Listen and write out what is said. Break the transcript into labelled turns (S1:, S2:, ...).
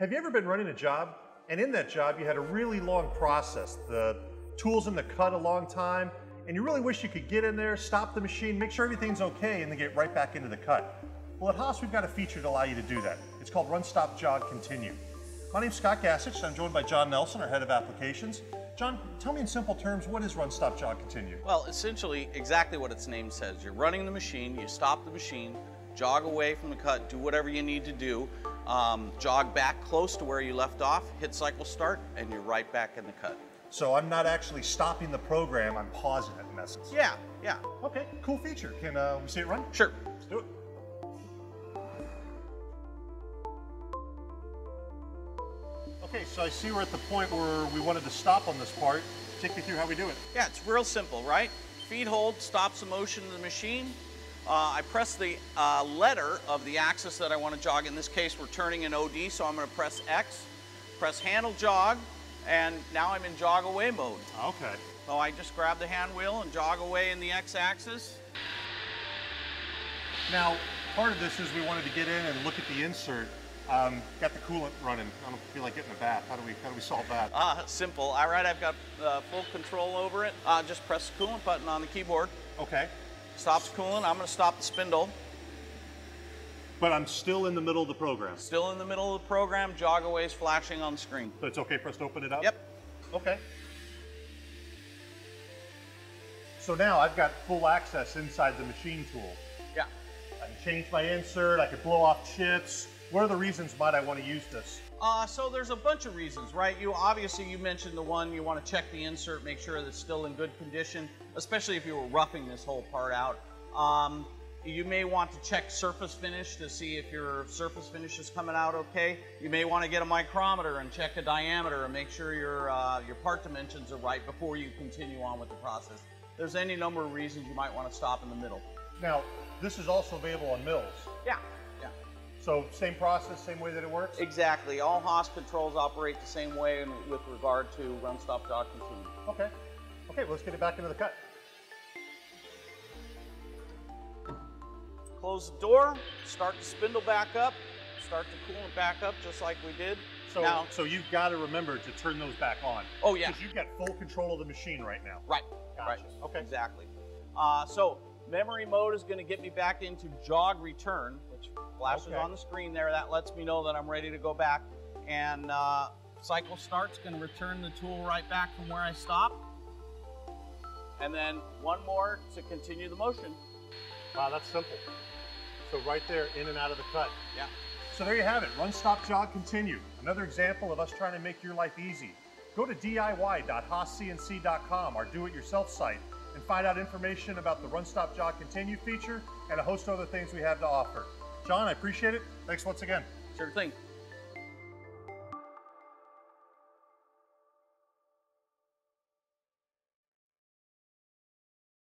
S1: Have you ever been running a job and in that job you had a really long process, the tools in the cut a long time, and you really wish you could get in there, stop the machine, make sure everything's okay, and then get right back into the cut? Well, at Haas, we've got a feature to allow you to do that. It's called Run Stop Jog Continue. My name's Scott Gassich. And I'm joined by John Nelson, our head of applications. John, tell me in simple terms, what is Run Stop Jog Continue?
S2: Well, essentially, exactly what its name says. You're running the machine, you stop the machine, jog away from the cut, do whatever you need to do, um, jog back close to where you left off, hit cycle start, and you're right back in the cut.
S1: So I'm not actually stopping the program, I'm pausing it in essence.
S2: Yeah, yeah.
S1: Okay, cool feature. Can uh, we see it run?
S2: Sure.
S1: Let's do it. Okay, so I see we're at the point where we wanted to stop on this part. Take me through how we do it.
S2: Yeah, it's real simple, right? Feed hold stops the motion of the machine. Uh, I press the uh, letter of the axis that I want to jog. In this case, we're turning in OD, so I'm going to press X, press handle jog, and now I'm in jog away mode.
S1: Okay.
S2: So I just grab the hand wheel and jog away in the X axis.
S1: Now, part of this is we wanted to get in and look at the insert. Um, got the coolant running. I don't feel like getting a bath. How do we how do we solve that?
S2: Ah, simple. All right, I've got uh, full control over it. Uh, just press the coolant button on the keyboard.
S1: Okay.
S2: Stops cooling. I'm going to stop the spindle.
S1: But I'm still in the middle of the program.
S2: Still in the middle of the program. Jog away is flashing on the screen.
S1: So it's okay for us to open it up?
S2: Yep.
S1: Okay. So now I've got full access inside the machine tool.
S2: Yeah.
S1: I can change my insert, I can blow off chips. What are the reasons might I want to use this?
S2: Uh, so there's a bunch of reasons, right? You obviously you mentioned the one you want to check the insert, make sure that it's still in good condition, especially if you were roughing this whole part out. Um, you may want to check surface finish to see if your surface finish is coming out okay. You may want to get a micrometer and check a diameter and make sure your uh, your part dimensions are right before you continue on with the process. There's any number of reasons you might want to stop in the middle.
S1: Now, this is also available on mills.
S2: Yeah, yeah.
S1: So same process, same way that it works?
S2: Exactly. All Haas controls operate the same way in, with regard to run, stop, jog, continue.
S1: Okay. Okay, well, let's get it back into the cut.
S2: Close the door, start the spindle back up, start the coolant back up just like we did.
S1: So,
S2: now,
S1: so you've got to remember to turn those back on.
S2: Oh, yeah.
S1: Because you've got full control of the machine right now.
S2: right,
S1: Gotcha.
S2: right.
S1: Okay.
S2: Exactly. Uh, so memory mode is going to get me back into jog return, which flashes
S1: Okay.
S2: on the screen there. That lets me know that I'm ready to go back. And uh, cycle start's going to return the tool right back from where I stopped. And then one more to continue the motion.
S1: Wow, that's simple. So right there, in and out of the cut.
S2: Yeah.
S1: So there you have it, Run, Stop, Jog, Continue. Another example of us trying to make your life easy. Go to diy.haascnc.com, our do-it-yourself site, and find out information about the Run, Stop, Jog, Continue feature and a host of other things we have to offer. John, I appreciate it. Thanks once again.
S2: Sure thing.